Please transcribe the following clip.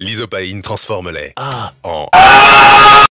L'isopaïne transforme les A en a.